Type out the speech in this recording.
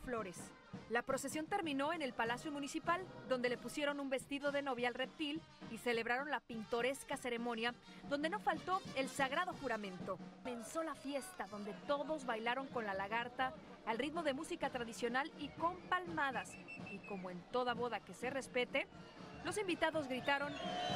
flores. La procesión terminó en el Palacio Municipal, donde le pusieron un vestido de novia al reptil y celebraron la pintoresca ceremonia, donde no faltó el sagrado juramento. Comenzó la fiesta, donde todos bailaron con la lagarta al ritmo de música tradicional y con palmadas. Y como en toda boda que se respete, los invitados gritaron